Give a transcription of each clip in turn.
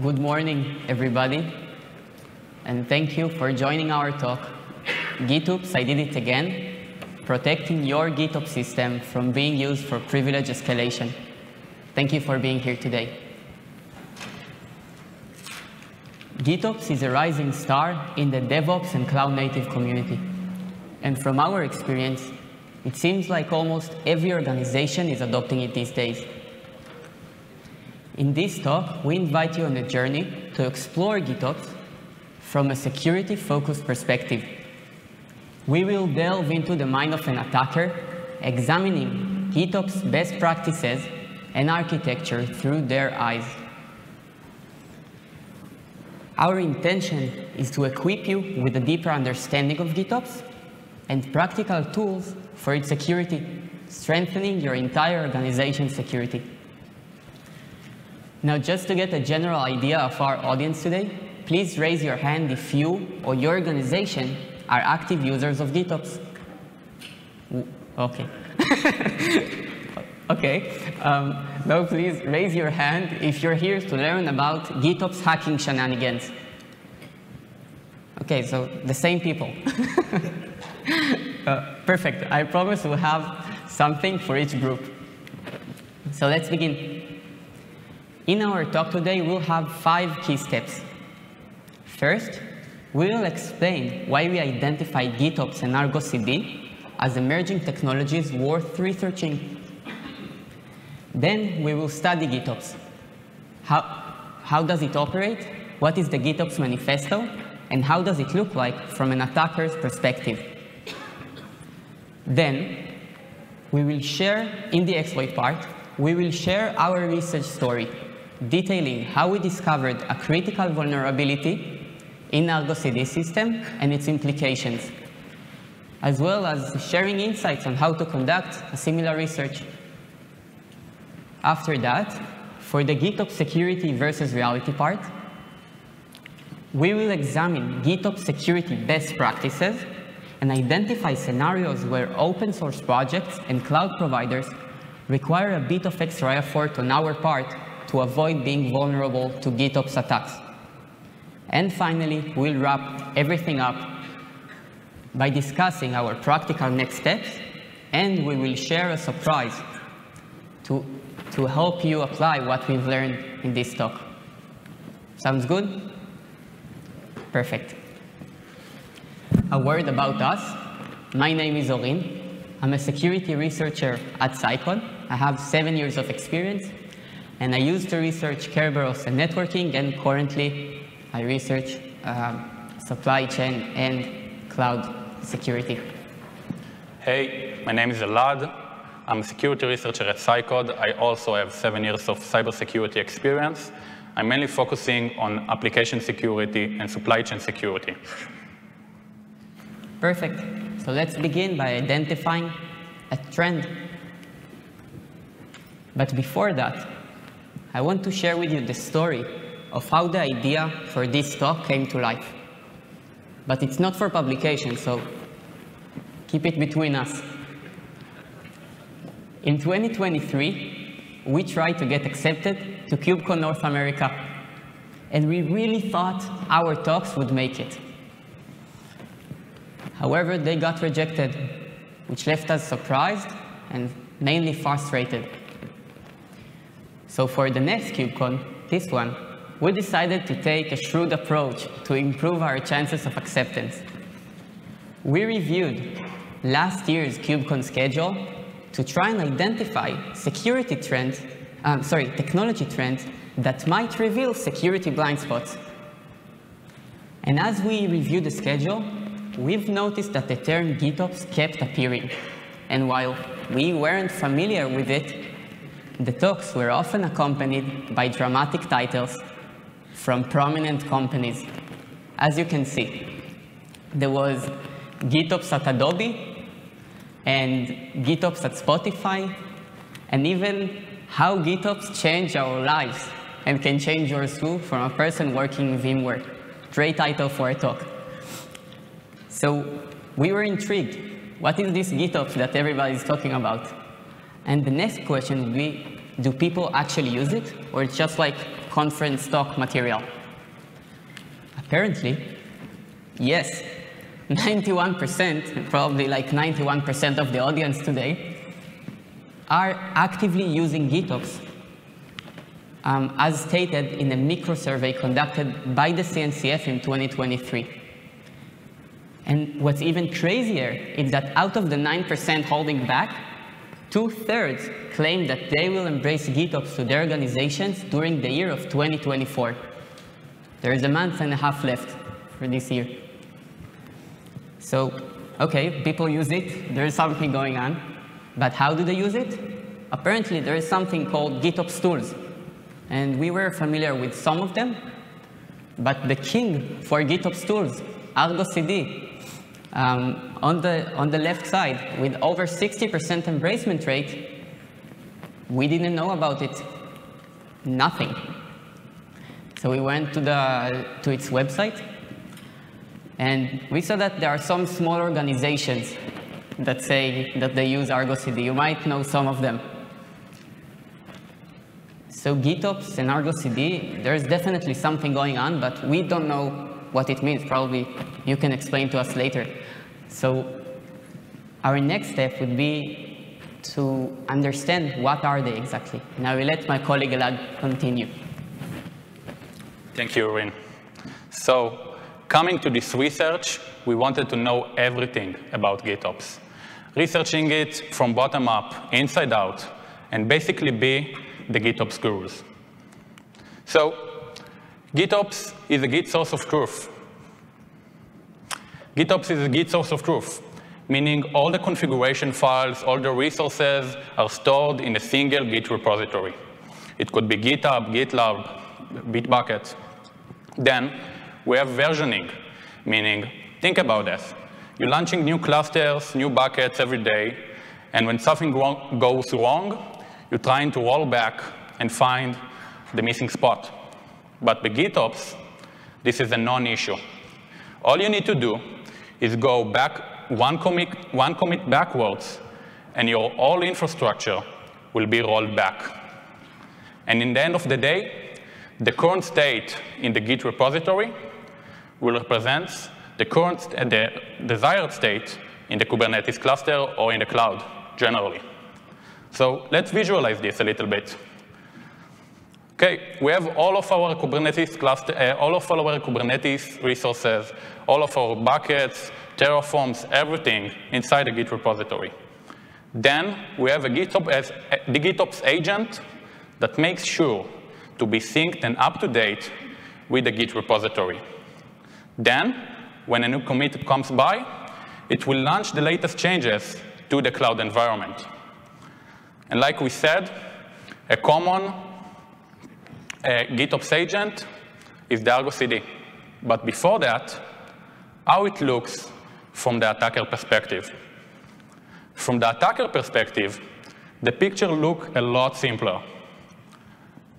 Good morning, everybody. And thank you for joining our talk, GitOops, I did it again, protecting your GitOps system from being used for privilege escalation. Thank you for being here today. GitOps is a rising star in the DevOps and cloud native community. And from our experience, it seems like almost every organization is adopting it these days. In this talk, we invite you on a journey to explore GitOps from a security-focused perspective. We will delve into the mind of an attacker, examining GitOps best practices and architecture through their eyes. Our intention is to equip you with a deeper understanding of GitOps and practical tools for its security, strengthening your entire organization's security. Now, just to get a general idea of our audience today, please raise your hand if you or your organization are active users of GitOps. Okay. okay. Um, now, please raise your hand if you're here to learn about GitOps hacking shenanigans. Okay, so the same people. uh, perfect. I promise we'll have something for each group. So let's begin. In our talk today, we'll have five key steps. First, we will explain why we identify GitOps and Argo CD as emerging technologies worth researching. Then we will study GitOps. How, how does it operate? What is the GitOps manifesto? And how does it look like from an attacker's perspective? Then, we will share, in the exploit part, we will share our research story, detailing how we discovered a critical vulnerability in Argo CD system and its implications, as well as sharing insights on how to conduct a similar research. After that, for the GitOps security versus reality part, we will examine GitOps security best practices and identify scenarios where open source projects and cloud providers require a bit of extra effort on our part to avoid being vulnerable to GitOps attacks. And finally, we'll wrap everything up by discussing our practical next steps, and we will share a surprise to, to help you apply what we've learned in this talk. Sounds good? Perfect. A word about us. My name is Oreen. I'm a security researcher at Cycode. I have seven years of experience, and I used to research Kerberos and networking, and currently I research um, supply chain and cloud security. Hey, my name is Elad. I'm a security researcher at Cycode. I also have seven years of cybersecurity experience. I'm mainly focusing on application security and supply chain security. Perfect. So let's begin by identifying a trend. But before that, I want to share with you the story of how the idea for this talk came to life. But it's not for publication, so keep it between us. In 2023, we tried to get accepted to KubeCon North America, and we really thought our talks would make it. However, they got rejected, which left us surprised and mainly frustrated. So for the next KubeCon, this one, we decided to take a shrewd approach to improve our chances of acceptance. We reviewed last year's KubeCon schedule to try and identify security trends, um, sorry, technology trends that might reveal security blind spots. And as we reviewed the schedule, we've noticed that the term GitOps kept appearing. And while we weren't familiar with it, the talks were often accompanied by dramatic titles from prominent companies. As you can see, there was GitOps at Adobe and GitOps at Spotify, and even how GitOps changed our lives and can change yours too from a person working in VMware. Great title for a talk. So we were intrigued. What is this GitOps that everybody is talking about? And the next question would be, do people actually use it, or it's just like conference talk material? Apparently, yes. 91%, probably like 91% of the audience today, are actively using GitOps, um, as stated in a micro survey conducted by the CNCF in 2023. And what's even crazier is that out of the 9% holding back, two-thirds claim that they will embrace GitOps to their organizations during the year of 2024. There is a month and a half left for this year. So, okay, people use it, there is something going on, but how do they use it? Apparently, there is something called GitOps tools, and we were familiar with some of them, but the king for GitOps tools, Argo CD, um, on, the, on the left side, with over 60% embracement rate, we didn't know about it. Nothing. So we went to, the, to its website, and we saw that there are some small organizations that say that they use Argo CD. You might know some of them. So GitOps and Argo CD, there's definitely something going on, but we don't know what it means. Probably you can explain to us later. So our next step would be to understand what are they exactly. And I will let my colleague Elad continue. Thank you, Oreen. So coming to this research, we wanted to know everything about GitOps. Researching it from bottom up, inside out, and basically be the GitOps gurus. So GitOps is a Git source of truth. GitOps is a Git source of truth, meaning all the configuration files, all the resources are stored in a single Git repository. It could be GitHub, GitLab, Bitbucket. Then we have versioning, meaning, think about this. You're launching new clusters, new buckets every day, and when something wrong, goes wrong, you're trying to roll back and find the missing spot. But with GitOps, this is a non-issue. All you need to do is go back one commit, one commit backwards, and your whole infrastructure will be rolled back. And in the end of the day, the current state in the Git repository will represent the current, the desired state in the Kubernetes cluster or in the cloud generally. So let's visualize this a little bit. Okay, we have all of our Kubernetes cluster, uh, all of our Kubernetes resources, all of our buckets, Terraforms, everything inside the Git repository. Then we have a GitOps, as, uh, the GitOps agent that makes sure to be synced and up to date with the Git repository. Then, when a new commit comes by, it will launch the latest changes to the cloud environment. And like we said, a common a GitOps agent is the Argo CD. But before that, how it looks from the attacker perspective. From the attacker perspective, the picture looks a lot simpler.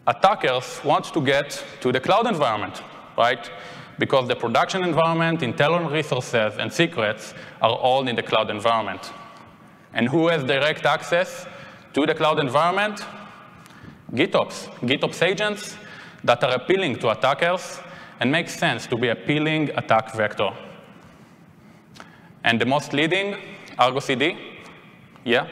Attackers want to get to the cloud environment, right? Because the production environment, internal resources, and secrets are all in the cloud environment. And who has direct access to the cloud environment? GitOps, GitOps agents that are appealing to attackers and make sense to be appealing attack vector. And the most leading, Argo CD, yeah.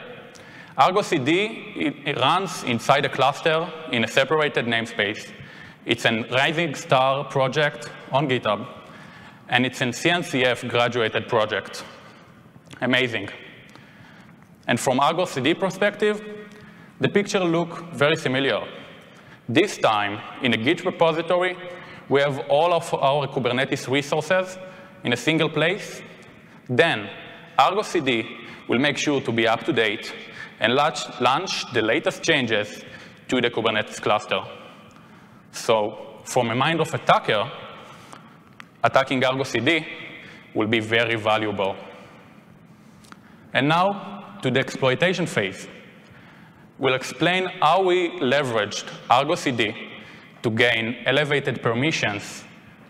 Argo CD it, it runs inside a cluster in a separated namespace. It's a Rising Star project on GitHub, and it's a CNCF graduated project. Amazing. And from Argo CD perspective, the picture look very similar. This time, in a Git repository, we have all of our Kubernetes resources in a single place. Then, Argo CD will make sure to be up to date and launch, launch the latest changes to the Kubernetes cluster. So, from a mind of attacker, attacking Argo CD will be very valuable. And now, to the exploitation phase will explain how we leveraged Argo CD to gain elevated permissions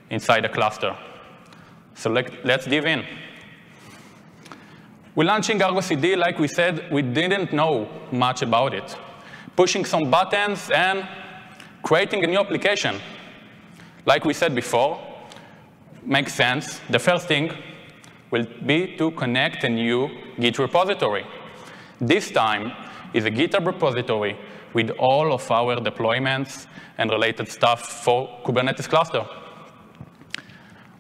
inside a cluster. So let, us dive in. We're launching Argo CD, like we said, we didn't know much about it. pushing some buttons and creating a new application. Like we said before, makes sense. The first thing will be to connect a new Git repository. This time is a GitHub repository with all of our deployments and related stuff for Kubernetes cluster.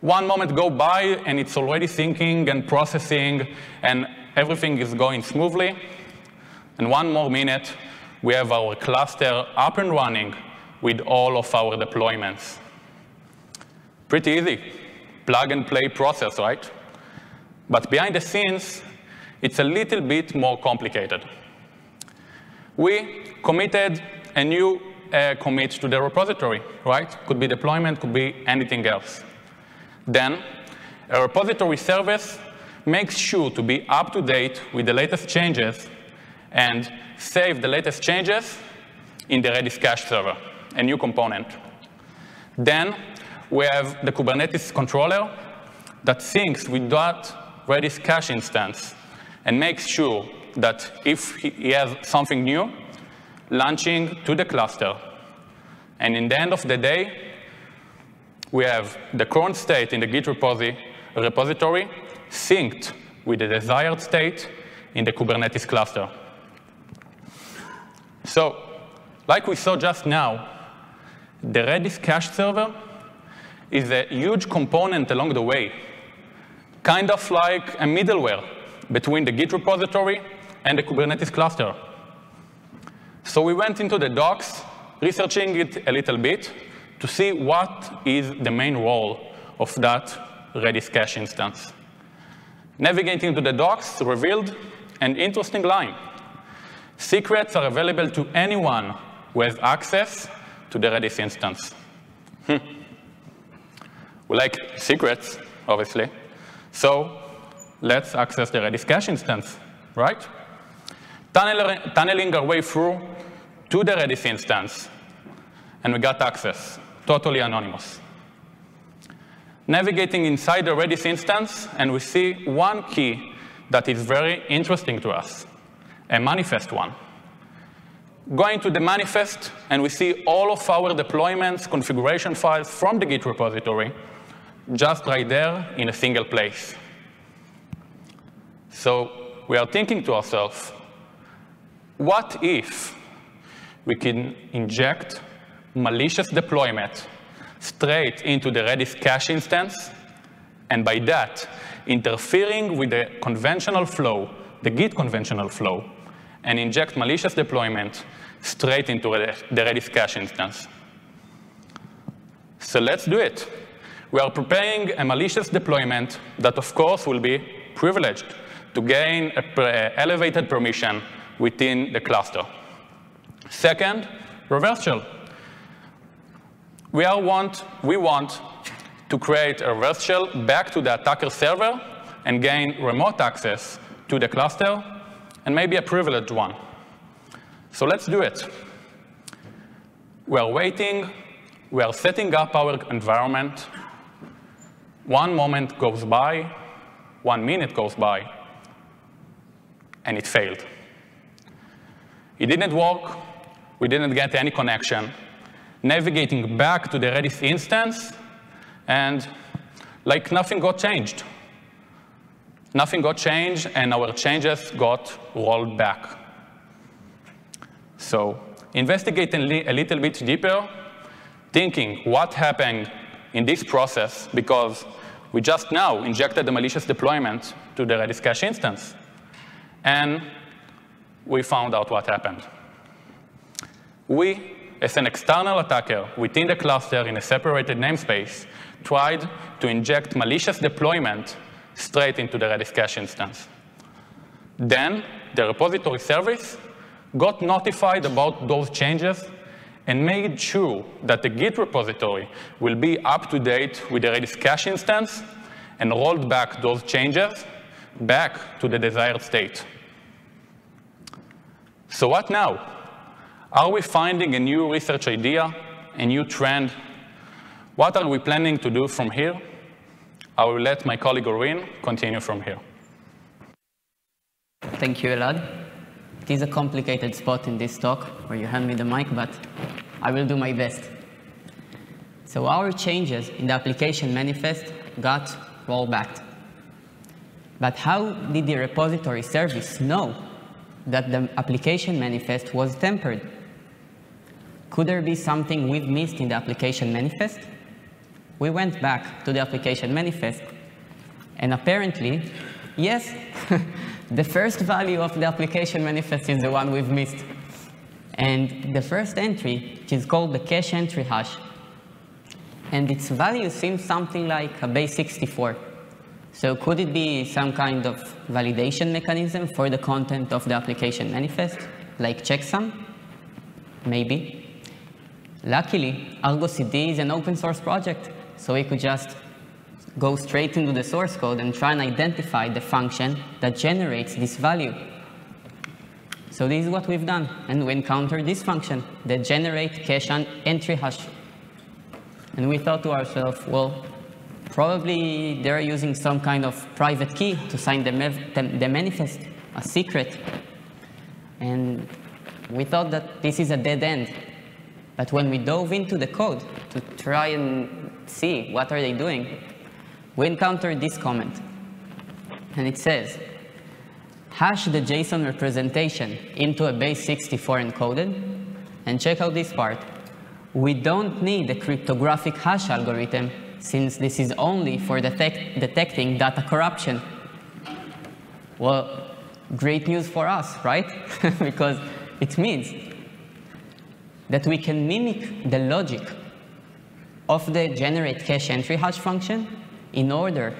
One moment go by and it's already thinking and processing and everything is going smoothly. And one more minute, we have our cluster up and running with all of our deployments. Pretty easy, plug and play process, right? But behind the scenes, it's a little bit more complicated. We committed a new uh, commit to the repository, right? Could be deployment, could be anything else. Then, a repository service makes sure to be up to date with the latest changes and save the latest changes in the Redis cache server, a new component. Then we have the Kubernetes controller that syncs with that Redis cache instance and makes sure that if he has something new, launching to the cluster. And in the end of the day, we have the current state in the Git repository synced with the desired state in the Kubernetes cluster. So, like we saw just now, the Redis cache server is a huge component along the way, kind of like a middleware between the Git repository and the Kubernetes cluster. So we went into the docs, researching it a little bit to see what is the main role of that Redis cache instance. Navigating to the docs revealed an interesting line. Secrets are available to anyone who has access to the Redis instance. Hmm. We like secrets, obviously. So let's access the Redis cache instance, right? Tunneling our way through to the Redis instance, and we got access, totally anonymous. Navigating inside the Redis instance, and we see one key that is very interesting to us, a manifest one. Going to the manifest, and we see all of our deployments, configuration files from the Git repository, just right there in a single place. So we are thinking to ourselves, what if we can inject malicious deployment straight into the Redis cache instance, and by that, interfering with the conventional flow, the Git conventional flow, and inject malicious deployment straight into the Redis cache instance. So let's do it. We are preparing a malicious deployment that, of course, will be privileged to gain an elevated permission within the cluster. Second, reversal. We, want, we want to create a reverse shell back to the attacker server and gain remote access to the cluster, and maybe a privileged one. So let's do it. We are waiting. We are setting up our environment. One moment goes by. One minute goes by. And it failed. It didn't work. We didn't get any connection. Navigating back to the Redis instance, and like nothing got changed. Nothing got changed, and our changes got rolled back. So investigating a little bit deeper, thinking what happened in this process, because we just now injected the malicious deployment to the Redis cache instance. And we found out what happened. We, as an external attacker within the cluster in a separated namespace, tried to inject malicious deployment straight into the Redis cache instance. Then the repository service got notified about those changes and made sure that the Git repository will be up to date with the Redis cache instance and rolled back those changes back to the desired state. So what now? Are we finding a new research idea, a new trend? What are we planning to do from here? I will let my colleague Oreen continue from here. Thank you, Elad. It is a complicated spot in this talk where you hand me the mic, but I will do my best. So our changes in the application manifest got rollbacked. But how did the repository service know that the application manifest was tempered? Could there be something we've missed in the application manifest? We went back to the application manifest, and apparently, yes, the first value of the application manifest is the one we've missed. And the first entry, which is called the cache entry hash, and its value seems something like a base 64. So could it be some kind of validation mechanism for the content of the application manifest, like checksum? Maybe. Luckily, Argo CD is an open source project, so we could just go straight into the source code and try and identify the function that generates this value. So this is what we've done, and we encountered this function, the generate cache entry hash. And we thought to ourselves, well, Probably they're using some kind of private key to sign the, the manifest, a secret. And we thought that this is a dead end. But when we dove into the code to try and see what are they doing, we encountered this comment. And it says, hash the JSON representation into a base 64 encoded, and check out this part. We don't need a cryptographic hash algorithm since this is only for detect detecting data corruption. Well, great news for us, right? because it means that we can mimic the logic of the generate cache entry hash function in order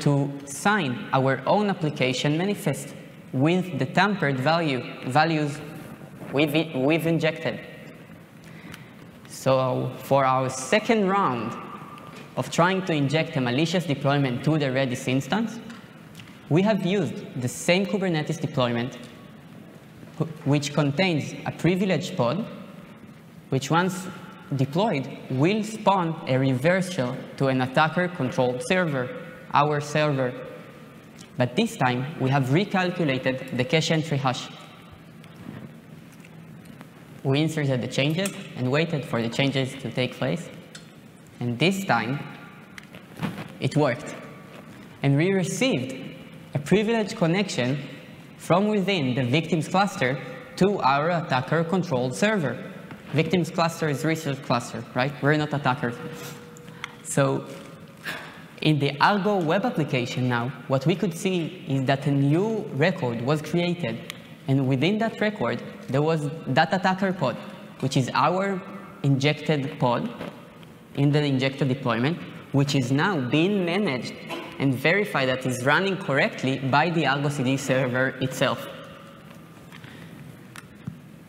to sign our own application manifest with the tampered value, values we've, we've injected. So for our second round of trying to inject a malicious deployment to the Redis instance, we have used the same Kubernetes deployment, which contains a privileged pod, which once deployed will spawn a reverse shell to an attacker-controlled server, our server. But this time, we have recalculated the cache entry hash. We inserted the changes and waited for the changes to take place. And this time, it worked. And we received a privileged connection from within the victims cluster to our attacker-controlled server. Victims cluster is research cluster, right? We're not attackers. So in the Argo web application now, what we could see is that a new record was created. And within that record, there was that attacker pod, which is our injected pod in the injector deployment, which is now being managed and verified that is running correctly by the Argo CD server itself.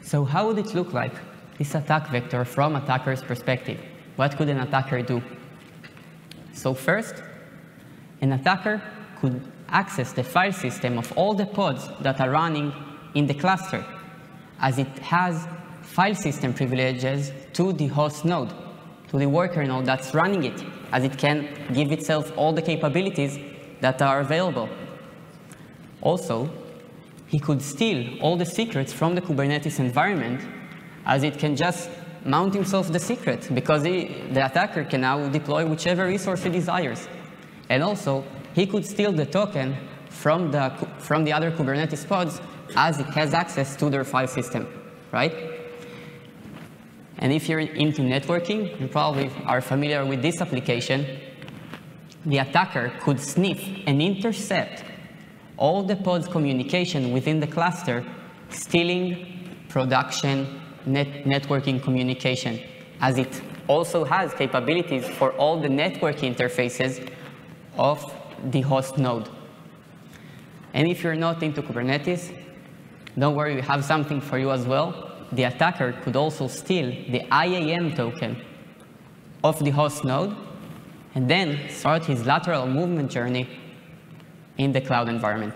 So how would it look like, this attack vector from attacker's perspective? What could an attacker do? So first, an attacker could access the file system of all the pods that are running in the cluster, as it has file system privileges to the host node to the worker node that's running it, as it can give itself all the capabilities that are available. Also, he could steal all the secrets from the Kubernetes environment, as it can just mount himself the secret, because he, the attacker can now deploy whichever resource he desires. And also, he could steal the token from the, from the other Kubernetes pods as it has access to their file system, right? And if you're into networking, you probably are familiar with this application. The attacker could sniff and intercept all the pod's communication within the cluster, stealing production net networking communication, as it also has capabilities for all the network interfaces of the host node. And if you're not into Kubernetes, don't worry, we have something for you as well the attacker could also steal the IAM token of the host node and then start his lateral movement journey in the cloud environment.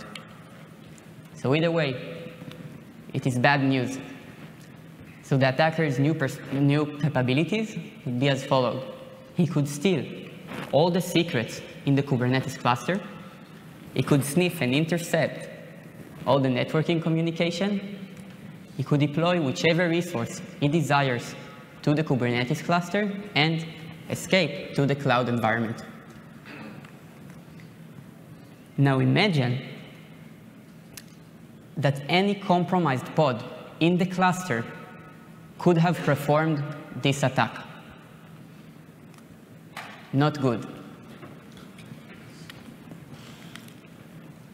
So either way, it is bad news. So the attacker's new, new capabilities would be as follows. He could steal all the secrets in the Kubernetes cluster. He could sniff and intercept all the networking communication he could deploy whichever resource he desires to the Kubernetes cluster and escape to the cloud environment. Now imagine that any compromised pod in the cluster could have performed this attack. Not good.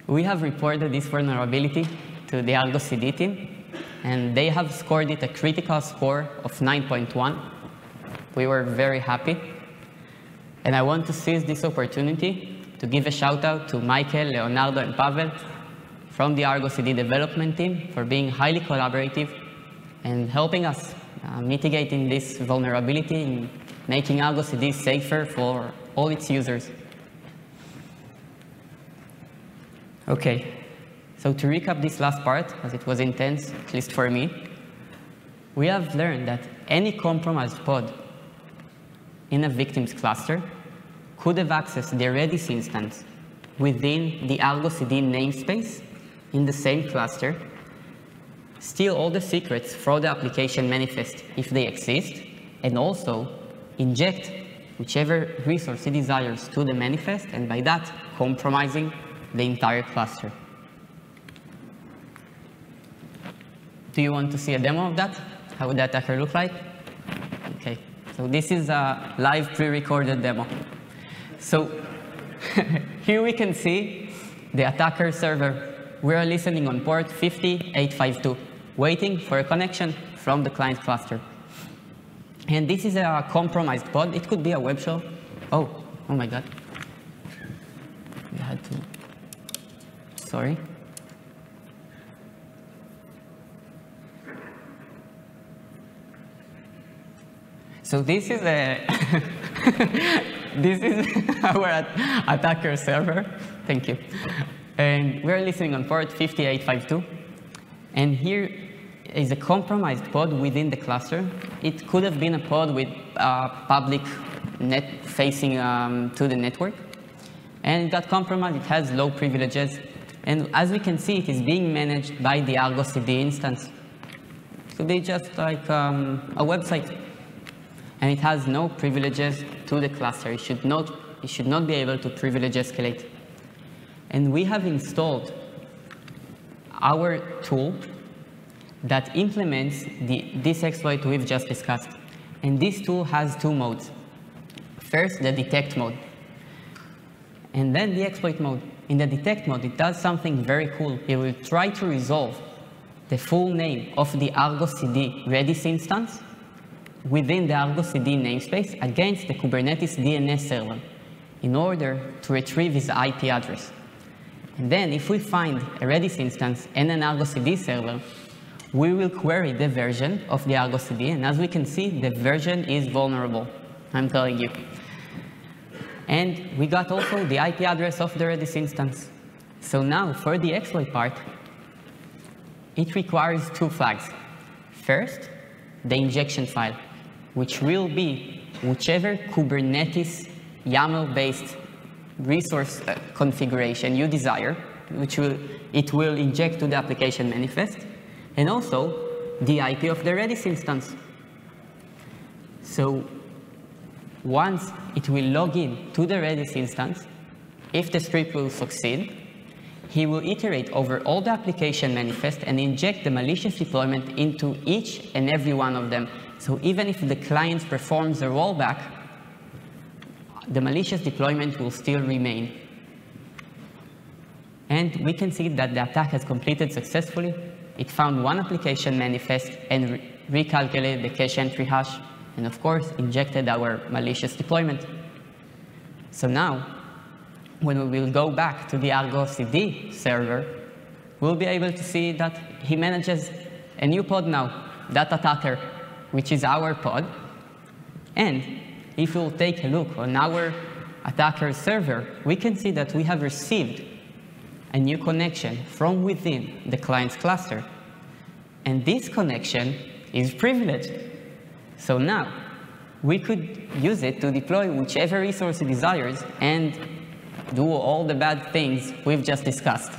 We have reported this vulnerability to the Argo CD team, and they have scored it a critical score of 9.1. We were very happy. And I want to seize this opportunity to give a shout out to Michael, Leonardo, and Pavel from the Argo CD development team for being highly collaborative and helping us uh, mitigating this vulnerability and making Argo CD safer for all its users. Okay, so to recap this last part, as it was intense, at least for me, we have learned that any compromised pod in a victim's cluster could have accessed the Redis instance within the Argo CD namespace in the same cluster, steal all the secrets from the application manifest if they exist, and also inject whichever resource he desires to the manifest, and by that, compromising the entire cluster. Do you want to see a demo of that? How would the attacker look like? Okay, so this is a live pre-recorded demo. So here we can see the attacker server. We are listening on port 50852, waiting for a connection from the client cluster. And this is a compromised pod. It could be a web shell. Oh, oh my God. We had to, sorry. So this is a this is our attacker server. Thank you. And we're listening on port 5852. And here is a compromised pod within the cluster. It could have been a pod with uh, public net facing um, to the network. And it got compromised. It has low privileges. And as we can see, it is being managed by the Argo CD instance. So they just like um, a website. And it has no privileges to the cluster. It should not, it should not be able to privilege escalate. And we have installed our tool that implements the, this exploit we've just discussed. And this tool has two modes. First, the detect mode, and then the exploit mode. In the detect mode, it does something very cool. It will try to resolve the full name of the Argo CD Redis instance within the Argo CD namespace against the Kubernetes DNS server in order to retrieve his IP address. And then if we find a Redis instance and an Argo CD server, we will query the version of the Argo CD, and as we can see, the version is vulnerable, I'm telling you. And we got also the IP address of the Redis instance. So now, for the exploit part, it requires two flags. First, the injection file, which will be whichever Kubernetes YAML-based resource uh, configuration you desire, which will, it will inject to the application manifest, and also the IP of the Redis instance. So once it will log in to the Redis instance, if the script will succeed, he will iterate over all the application manifest and inject the malicious deployment into each and every one of them. So even if the client performs a rollback, the malicious deployment will still remain. And we can see that the attack has completed successfully. It found one application manifest and re recalculated the cache entry hash, and of course, injected our malicious deployment. So now, when we will go back to the Argo CD server, we'll be able to see that he manages a new pod now, that attacker, which is our pod. And if we'll take a look on our attacker server, we can see that we have received a new connection from within the client's cluster. And this connection is privileged. So now, we could use it to deploy whichever resource it desires and do all the bad things we've just discussed.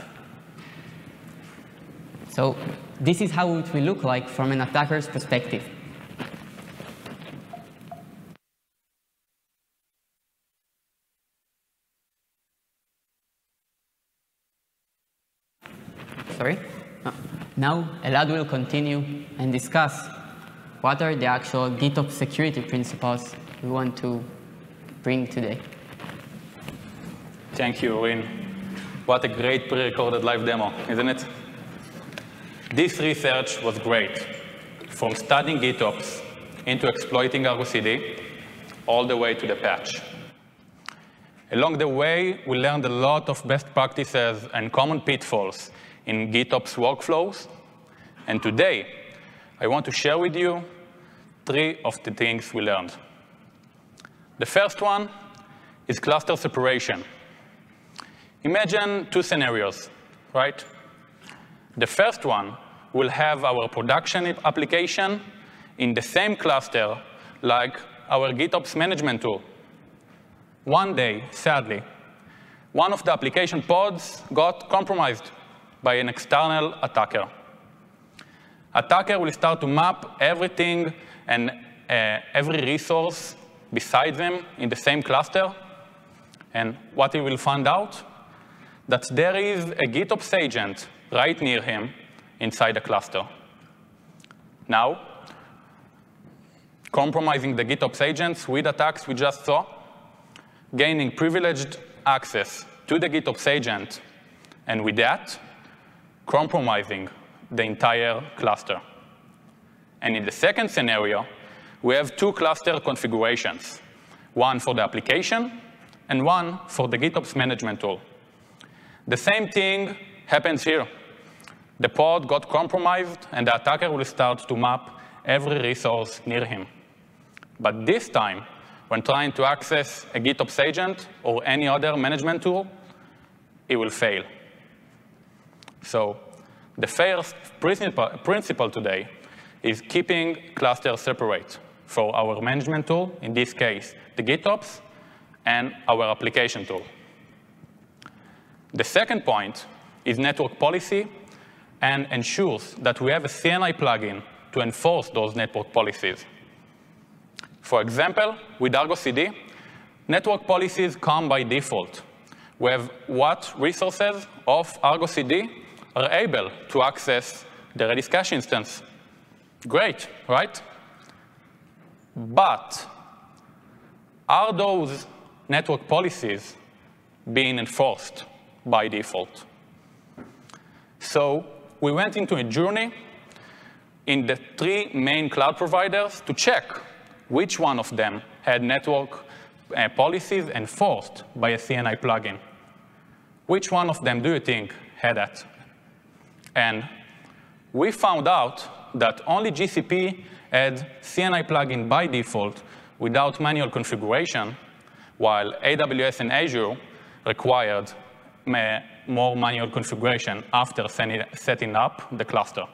So this is how it will look like from an attacker's perspective. Sorry? Now, Elad will continue and discuss what are the actual GitOps security principles we want to bring today. Thank you, Oreen. What a great pre-recorded live demo, isn't it? This research was great, from studying GitOps into exploiting Argo CD, all the way to the patch. Along the way, we learned a lot of best practices and common pitfalls in GitOps workflows. And today, I want to share with you three of the things we learned. The first one is cluster separation. Imagine two scenarios, right? The first one will have our production application in the same cluster like our GitOps management tool. One day, sadly, one of the application pods got compromised by an external attacker. Attacker will start to map everything and uh, every resource beside them in the same cluster. And what he will find out? That there is a GitOps agent right near him inside the cluster. Now, compromising the GitOps agents with attacks we just saw, gaining privileged access to the GitOps agent, and with that, compromising the entire cluster. And in the second scenario, we have two cluster configurations, one for the application and one for the GitOps management tool. The same thing happens here. The pod got compromised, and the attacker will start to map every resource near him. But this time, when trying to access a GitOps agent or any other management tool, it will fail. So the first principle today is keeping clusters separate for our management tool, in this case, the GitOps, and our application tool. The second point is network policy and ensures that we have a CNI plugin to enforce those network policies. For example, with Argo CD, network policies come by default. We have what resources of Argo CD are able to access the Redis cache instance. Great, right? But are those network policies being enforced by default? So we went into a journey in the three main cloud providers to check which one of them had network uh, policies enforced by a CNI plugin. Which one of them do you think had that? And we found out that only GCP had CNI plugin by default without manual configuration, while AWS and Azure required more manual configuration after setting up the cluster.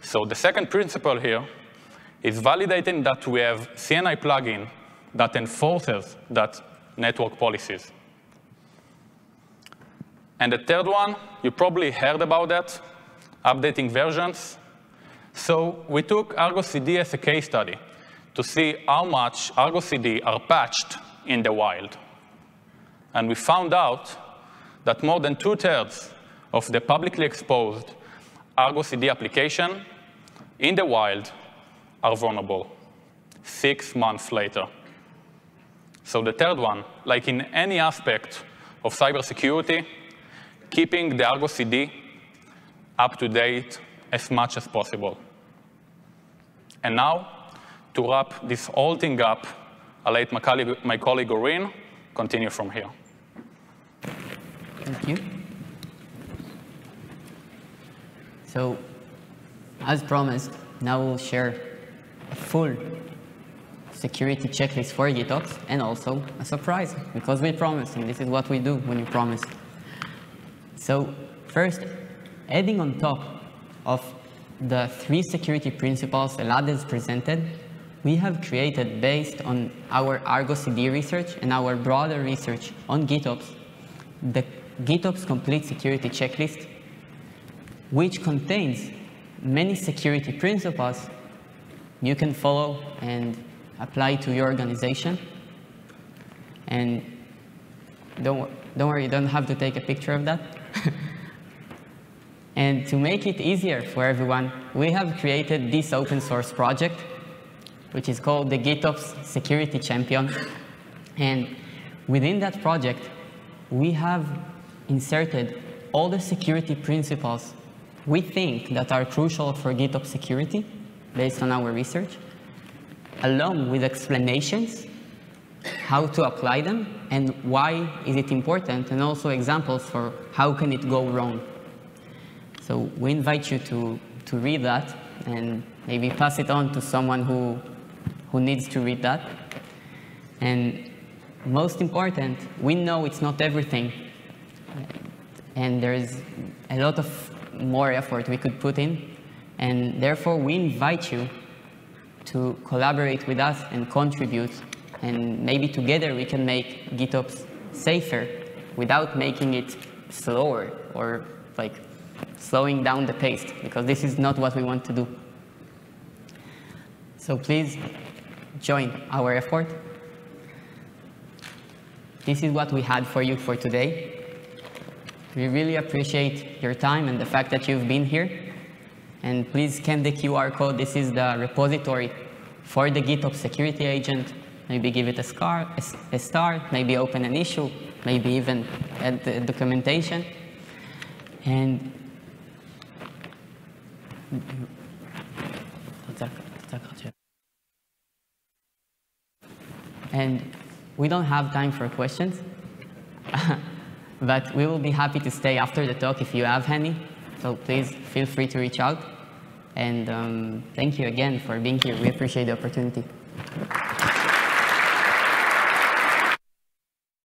So the second principle here is validating that we have CNI plugin that enforces that network policies. And the third one, you probably heard about that, updating versions. So we took Argo CD as a case study to see how much Argo CD are patched in the wild. And we found out that more than two-thirds of the publicly exposed Argo CD application in the wild are vulnerable, six months later. So the third one, like in any aspect of cybersecurity, keeping the Argo CD up to date as much as possible. And now, to wrap this whole thing up, I'll let my colleague, my colleague Oreen continue from here. Thank you. So, as promised, now we'll share a full security checklist for GitOps and also a surprise because we promised and this is what we do when you promise. So first, adding on top of the three security principles Elad has presented, we have created based on our Argo CD research and our broader research on GitOps, the GitOps Complete Security Checklist, which contains many security principles you can follow and apply to your organization. And don't, don't worry, you don't have to take a picture of that. and to make it easier for everyone, we have created this open source project, which is called the GitOps Security Champion. And within that project, we have inserted all the security principles we think that are crucial for GitOps security based on our research, along with explanations how to apply them and why is it important, and also examples for how can it go wrong. So we invite you to, to read that and maybe pass it on to someone who, who needs to read that. And most important, we know it's not everything. And there's a lot of more effort we could put in. And therefore, we invite you to collaborate with us and contribute. And maybe together we can make GitOps safer without making it slower or like slowing down the pace, because this is not what we want to do. So please join our effort. This is what we had for you for today. We really appreciate your time and the fact that you've been here. And please scan the QR code. This is the repository for the GitOps security agent. Maybe give it a, scar, a, star, maybe open an issue, maybe even add the documentation. And and we don't have time for questions. But we will be happy to stay after the talk if you have any. So please feel free to reach out. And um, thank you again for being here. We appreciate the opportunity.